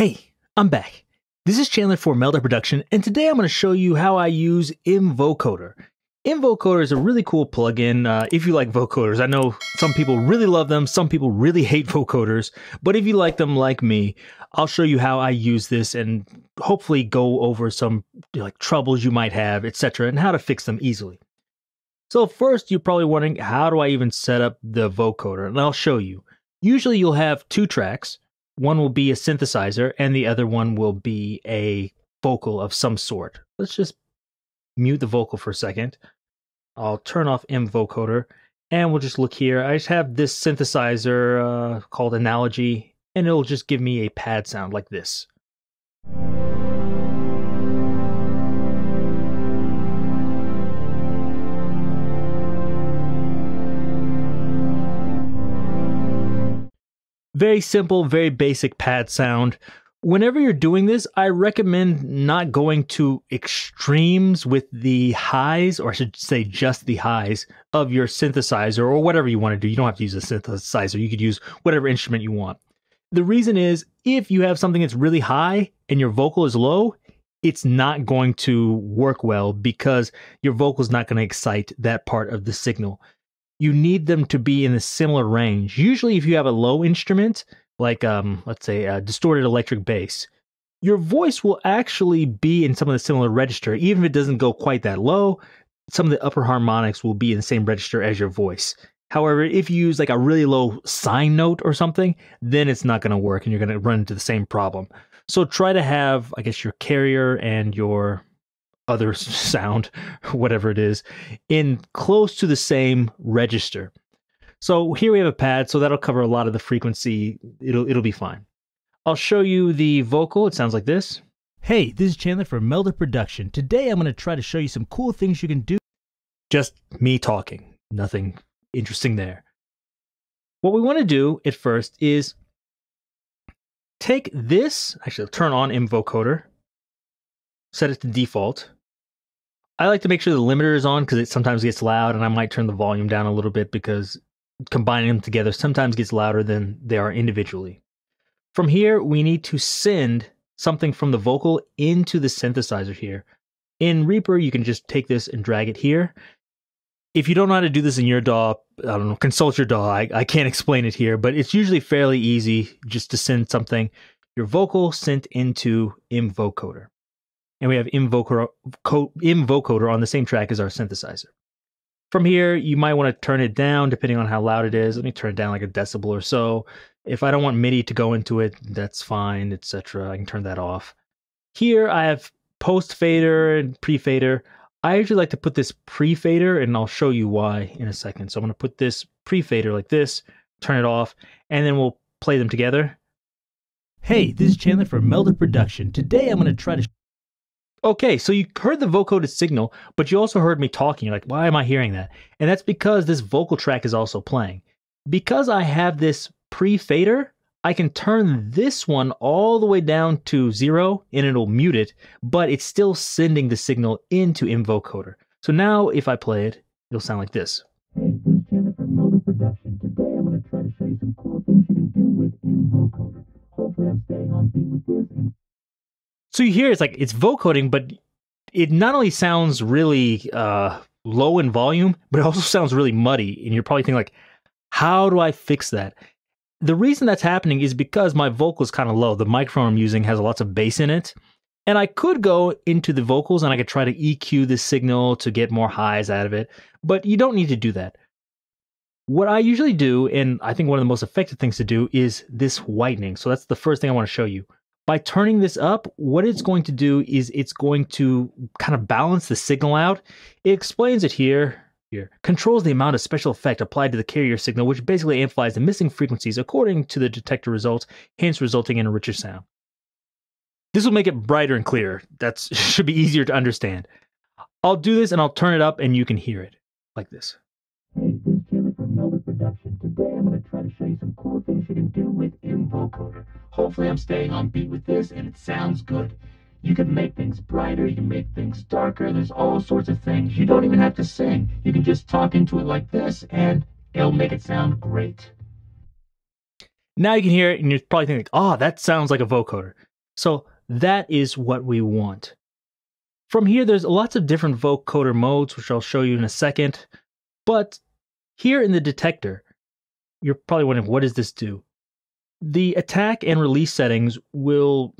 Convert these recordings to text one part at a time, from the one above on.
Hey, I'm back. This is Chandler for Melda Production, and today I'm going to show you how I use MVocoder. MVocoder is a really cool plugin uh, if you like vocoders. I know some people really love them, some people really hate vocoders, but if you like them like me, I'll show you how I use this and hopefully go over some like troubles you might have, etc., and how to fix them easily. So first, you're probably wondering, how do I even set up the vocoder? And I'll show you. Usually you'll have two tracks. One will be a synthesizer and the other one will be a vocal of some sort. Let's just mute the vocal for a second. I'll turn off MVocoder and we'll just look here. I just have this synthesizer uh, called Analogy and it'll just give me a pad sound like this. Very simple, very basic pad sound. Whenever you're doing this, I recommend not going to extremes with the highs, or I should say just the highs, of your synthesizer or whatever you want to do. You don't have to use a synthesizer, you could use whatever instrument you want. The reason is if you have something that's really high and your vocal is low, it's not going to work well because your vocal is not going to excite that part of the signal you need them to be in a similar range. Usually, if you have a low instrument, like um, let's say a distorted electric bass, your voice will actually be in some of the similar register, even if it doesn't go quite that low. Some of the upper harmonics will be in the same register as your voice. However, if you use like a really low sine note or something, then it's not going to work and you're going to run into the same problem. So try to have, I guess, your carrier and your other sound, whatever it is, in close to the same register. So here we have a pad, so that'll cover a lot of the frequency. It'll it'll be fine. I'll show you the vocal. It sounds like this. Hey, this is Chandler from Melda Production. Today I'm going to try to show you some cool things you can do. Just me talking. Nothing interesting there. What we want to do at first is take this, actually turn on MVocoder, set it to default, I like to make sure the limiter is on because it sometimes gets loud, and I might turn the volume down a little bit because combining them together sometimes gets louder than they are individually. From here, we need to send something from the vocal into the synthesizer here. In Reaper, you can just take this and drag it here. If you don't know how to do this in your DAW, I don't know, consult your DAW. I, I can't explain it here, but it's usually fairly easy just to send something, your vocal sent into MVocoder and we have MVocoder, on the same track as our synthesizer. From here, you might want to turn it down depending on how loud it is. Let me turn it down like a decibel or so. If I don't want MIDI to go into it, that's fine, etc. I can turn that off. Here I have post fader and pre fader. I usually like to put this pre fader, and I'll show you why in a second. So I'm going to put this pre fader like this, turn it off, and then we'll play them together. Hey, this is Chandler from Melda Production. Today I'm going to try to Okay, so you heard the vocoded signal, but you also heard me talking. You're like, why am I hearing that? And that's because this vocal track is also playing. Because I have this pre fader, I can turn this one all the way down to zero and it'll mute it, but it's still sending the signal into MVocoder. So now if I play it, it'll sound like this so you hear it's like it's vocoding, but it not only sounds really uh, low in volume, but it also sounds really muddy. And you're probably thinking like, how do I fix that? The reason that's happening is because my vocal is kind of low. The microphone I'm using has lots of bass in it. And I could go into the vocals and I could try to EQ the signal to get more highs out of it, but you don't need to do that. What I usually do, and I think one of the most effective things to do, is this whitening. So that's the first thing I want to show you. By turning this up, what it's going to do is it's going to kind of balance the signal out. It explains it here. Here. Controls the amount of special effect applied to the carrier signal, which basically amplifies the missing frequencies according to the detector results, hence resulting in a richer sound. This will make it brighter and clearer. That should be easier to understand. I'll do this and I'll turn it up and you can hear it like this. Can do with MVocoder. Hopefully I'm staying on beat with this and it sounds good. You can make things brighter, you can make things darker, there's all sorts of things. You don't even have to sing. You can just talk into it like this and it'll make it sound great. Now you can hear it and you're probably thinking, oh, that sounds like a vocoder. So that is what we want. From here, there's lots of different vocoder modes, which I'll show you in a second. But here in the detector, you're probably wondering, what does this do? The attack and release settings will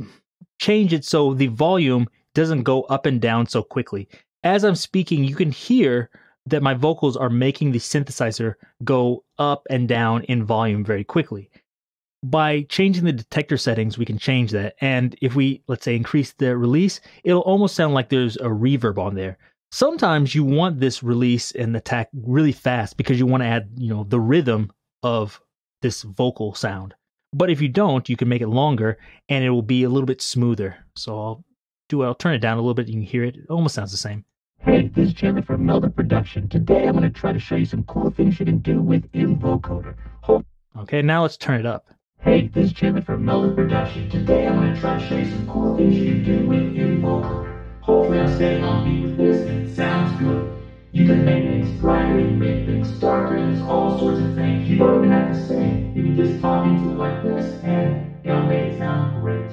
change it so the volume doesn't go up and down so quickly. As I'm speaking, you can hear that my vocals are making the synthesizer go up and down in volume very quickly. By changing the detector settings, we can change that. And if we, let's say, increase the release, it'll almost sound like there's a reverb on there. Sometimes you want this release and attack really fast because you want to add, you know, the rhythm of this vocal sound. But if you don't, you can make it longer and it will be a little bit smoother. So I'll do I'll turn it down a little bit. You can hear it. It almost sounds the same. Hey, this is Chandler from Melda Production. Today I'm going to try to show you some cool things you can do with MVocoder. Hold Okay, now let's turn it up. Hey, this is Chandler from Melda Production. Today I'm going to try to show you some cool things you can do with MVocoder. Hopefully I'm staying on beat with this and it sounds good. You can make things brighter, make things darker, there's all sorts of things. You don't even have to sing. You can just talk into it like this and it'll make it sound great.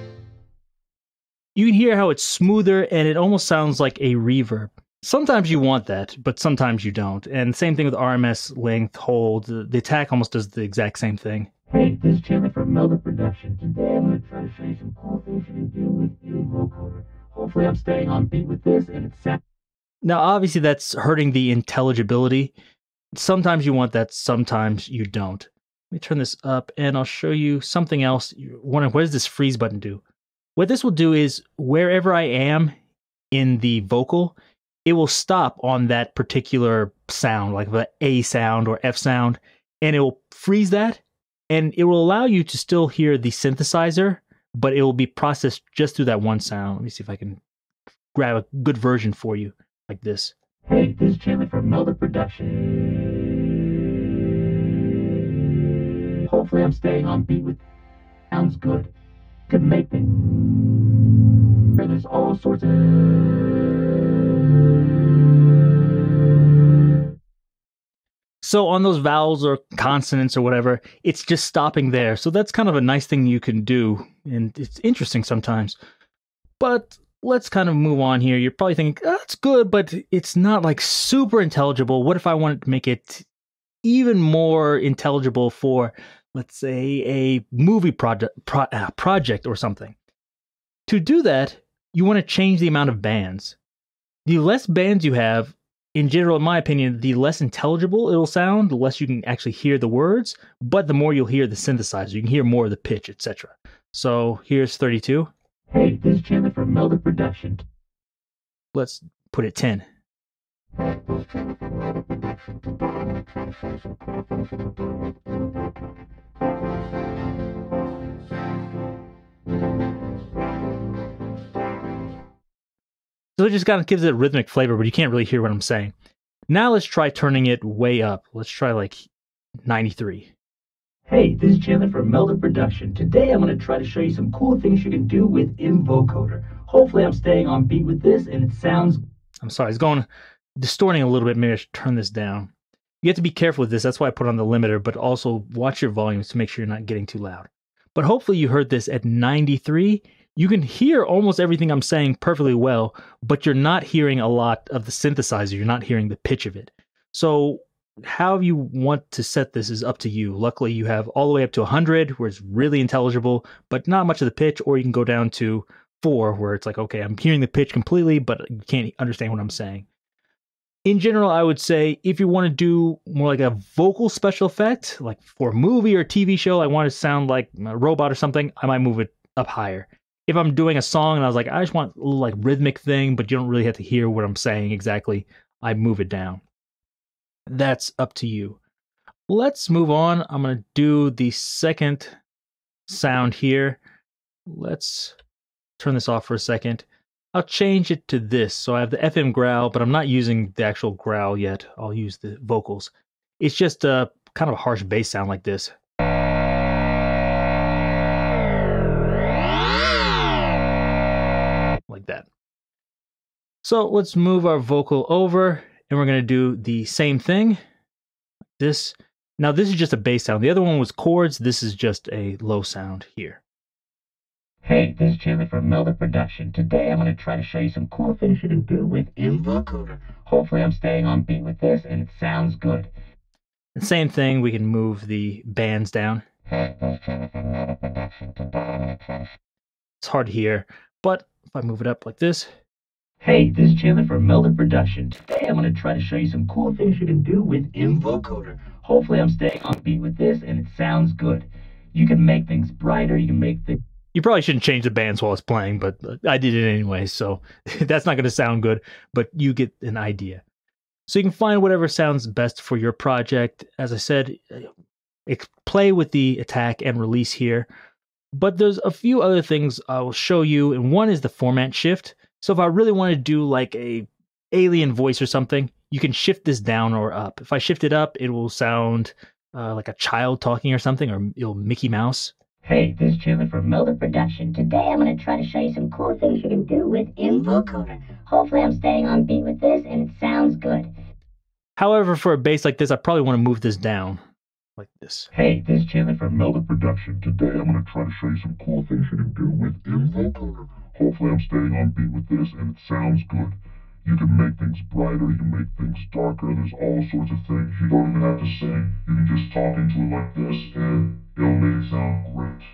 You can hear how it's smoother and it almost sounds like a reverb. Sometimes you want that, but sometimes you don't. And same thing with RMS length, hold. The, attack almost does the exact same thing. Hey, this is Chandler from Melda Production. Today I'm going to try to show you some cool things you can do with MVocoder. Hopefully I'm staying on beat with this and it's sounds Now, obviously, that's hurting the intelligibility. Sometimes you want that, sometimes you don't. Let me turn this up and I'll show you something else. You're wondering, what does this freeze button do? What this will do is wherever I am in the vocal, it will stop on that particular sound, like the A sound or F sound, and it will freeze that and it will allow you to still hear the synthesizer, but it will be processed just through that one sound. Let me see if I can grab a good version for you like this. Hey, this is Chandler from Melda Production. Hopefully I'm staying on beat with sounds good. Could make things. There's all sorts of So on those vowels or consonants or whatever, it's just stopping there. So that's kind of a nice thing you can do, and it's interesting sometimes. But let's kind of move on here. You're probably thinking, oh, that's good, but it's not like super intelligible. What if I wanted to make it even more intelligible for, let's say, a movie project, pro, uh, project or something? To do that, you want to change the amount of bands. The less bands you have, in general, in my opinion, the less intelligible it'll sound, the less you can actually hear the words, but the more you'll hear the synthesizer. You can hear more of the pitch, etc. So here's 32. Hey, from Production. Let's put it 10. So it just kind of gives it a rhythmic flavor, but you can't really hear what I'm saying. Now let's try turning it way up. Let's try like 93. Hey, this is Chandler from Melda Production. Today I'm going to try to show you some cool things you can do with MVocoder. Hopefully I'm staying on beat with this and it sounds I'm sorry, it's going distorting a little bit. Maybe I should turn this down. You have to be careful with this. That's why I put on the limiter, but also watch your volumes to make sure you're not getting too loud. But hopefully you heard this at 93. You can hear almost everything I'm saying perfectly well, but you're not hearing a lot of the synthesizer. You're not hearing the pitch of it. So how you want to set this is up to you. Luckily, you have all the way up to 100 where it's really intelligible, but not much of the pitch, or you can go down to four where it's like, okay, I'm hearing the pitch completely, but you can't understand what I'm saying. In general, I would say if you want to do more like a vocal special effect, like for a movie or TV show, I want to sound like a robot or something, I might move it up higher. If I'm doing a song and I was like, I just want a little like rhythmic thing, but you don't really have to hear what I'm saying exactly, I move it down. That's up to you. Let's move on. I'm going to do the second sound here. Let's turn this off for a second. I'll change it to this. So I have the FM growl, but I'm not using the actual growl yet. I'll use the vocals. It's just a kind of a harsh bass sound like this. Like that. So let's move our vocal over and we're going to do the same thing. This. Now this is just a bass sound. The other one was chords. This is just a low sound here. Hey, this is Chandler from Melda Production. Today I'm going to try to show you some cool things you can do with MVocoder. Hopefully I'm staying on beat with this and it sounds good. The same thing, we can move the bands down. Hey, this is Chandler from Melda Production. Today I'm going to try to... It's hard to hear, but if I move it up like this, Hey, this is Chandler from Melda Production. Today I'm going to try to show you some cool things you can do with MVocoder. Hopefully I'm staying on beat with this and it sounds good. You can make things brighter, you can make things you probably shouldn't change the bands while it's playing, but uh, I did it anyway, so that's not going to sound good, but you get an idea. So you can find whatever sounds best for your project. As I said, uh, play with the attack and release here. But there's a few other things I will show you, and one is the formant shift. So if I really want to do like a alien voice or something, you can shift this down or up. If I shift it up, it will sound uh, like a child talking or something, or it'll Mickey Mouse. Hey, this is Chandler from Melda Production. Today I'm going to try to show you some cool things you can do with MVocoder. Hopefully I'm staying on beat with this and it sounds good. However, for a bass like this, I probably want to move this down like this. Hey, this is Chandler from Melda Production. Today I'm going to try to show you some cool things you can do with MVocoder. Hopefully I'm staying on beat with this and it sounds good. You can make things brighter, you can make things darker, there's all sorts of things. You don't even have to sing. You can just talk into it like this and it'll make it sound great.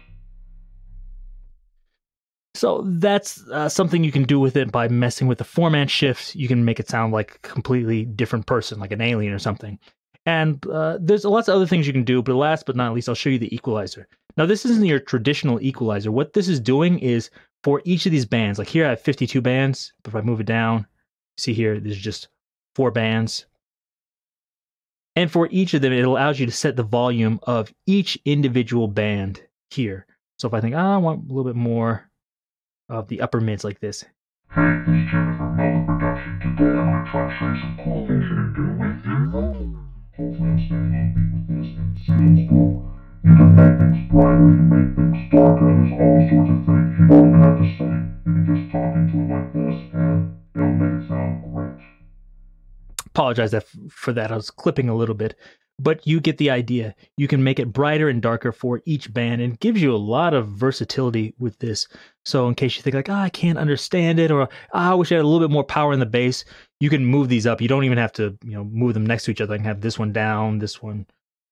So that's uh, something you can do with it by messing with the formant shift. You can make it sound like a completely different person, like an alien or something. And uh, there's lots of other things you can do, but last but not least, I'll show you the equalizer. Now, this isn't your traditional equalizer. What this is doing is for each of these bands, like here I have 52 bands, but if I move it down, see here, there's just four bands. And for each of them, it allows you to set the volume of each individual band here. So if I think, oh, I want a little bit more of the upper mids like this. You can make things brighter, you make things darker, there's all sorts of things. You don't have to sing. You can just talk into it like this and it'll make it sound great. Apologize for that. I was clipping a little bit, but you get the idea. You can make it brighter and darker for each band, and gives you a lot of versatility with this. So, in case you think like, oh, I can't understand it, or oh, I wish I had a little bit more power in the bass, you can move these up. You don't even have to, you know, move them next to each other. I can have this one down, this one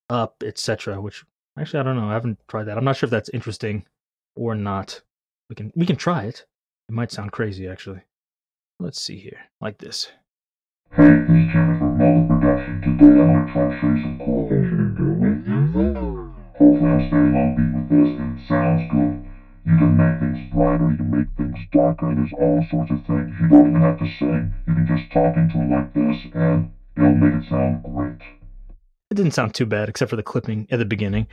up, etc. Which actually, I don't know. I haven't tried that. I'm not sure if that's interesting or not. We can we can try it. It might sound crazy, actually. Let's see here, like this. Hey, Jennifer Melon Production. Today I'm to you you with MVocoder. Hopefully I'm staying on beat with this and it sounds good. You can make things brighter, you can make things darker, there's all sorts of things. You don't even have to sing. You can just talk into it like this and it'll make it sound great. It didn't sound too bad, except for the clipping at the beginning.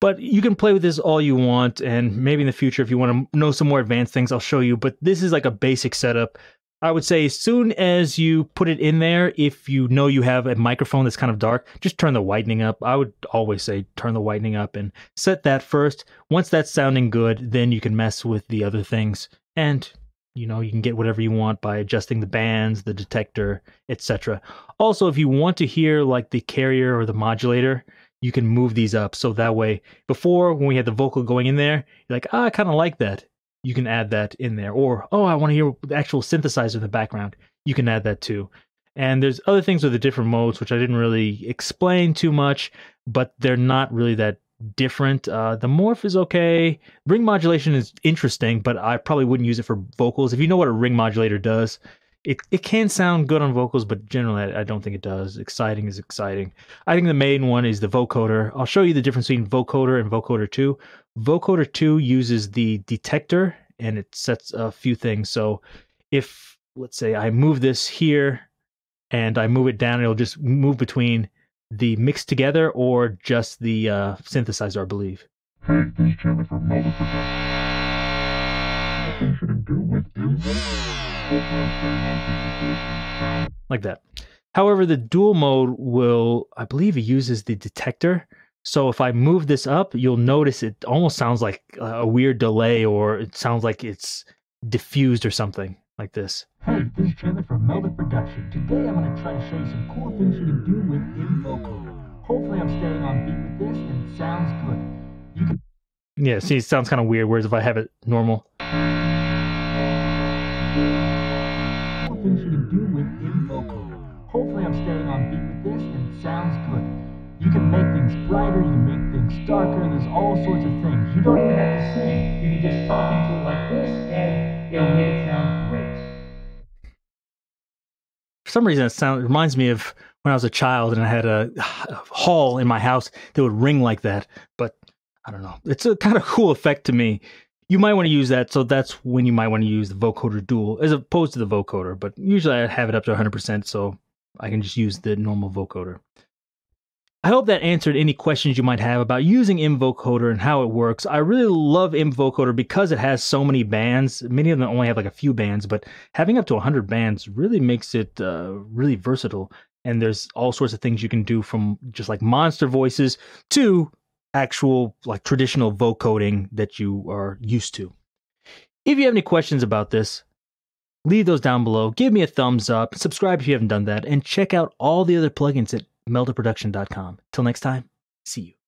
But you can play with this all you want, and maybe in the future, if you want to know some more advanced things, I'll show you. But this is like a basic setup. I would say as soon as you put it in there, if you know you have a microphone that's kind of dark, just turn the whitening up. I would always say turn the whitening up and set that first. Once that's sounding good, then you can mess with the other things. And you know, you can get whatever you want by adjusting the bands, the detector, etc. Also, if you want to hear like the carrier or the modulator, you can move these up. So that way, before when we had the vocal going in there, you're like, ah, I kind of like that. You can add that in there. Or, oh, I want to hear the actual synthesizer in the background. You can add that too. And there's other things with the different modes, which I didn't really explain too much, but they're not really that different. Uh, the morph is okay. Ring modulation is interesting, but I probably wouldn't use it for vocals. If you know what a ring modulator does, it, it can sound good on vocals, but generally I don't think it does. Exciting is exciting. I think the main one is the vocoder. I'll show you the difference between vocoder and vocoder 2. Vocoder 2 uses the detector and it sets a few things. So if, let's say, I move this here and I move it down, it'll just move between the mixed together or just the uh, synthesizer, I believe. Hey, this is Jennifer Melda Production. Nothing should do with MVocoder. Hopefully I'm staying on beat with this and it sounds like that. However, the dual mode will, I believe it uses the detector. So if I move this up, you'll notice it almost sounds like a weird delay or it sounds like it's diffused or something like this. Hey, this is Chandler from Melda Production. Today I'm going to try to show you some cool things you can do with MVocoder. Hopefully I'm staying on beat with this and it sounds good. You can Yeah, see, it sounds kind of weird. Whereas if I have it normal, things you can do with MVocoder. Hopefully I'm staying on beat with this and it sounds good. You can make things brighter, you can make things darker, there's all sorts of things. You don't even have to sing. You can just talk into it like this for some reason, it sound it reminds me of when I was a child and I had a, a hall in my house that would ring like that. But I don't know. It's a kind of cool effect to me. You might want to use that, so that's when you might want to use the vocoder dual as opposed to the vocoder. But usually I have it up to 100%, so I can just use the normal vocoder. I hope that answered any questions you might have about using MVocoder and how it works. I really love MVocoder because it has so many bands. Many of them only have like a few bands, but having up to 100 bands really makes it uh, really versatile. And there's all sorts of things you can do from just like monster voices to actual like traditional vocoding that you are used to. If you have any questions about this, leave those down below. Give me a thumbs up, subscribe if you haven't done that, and check out all the other plugins at meldaproduction.com. Till next time, see you.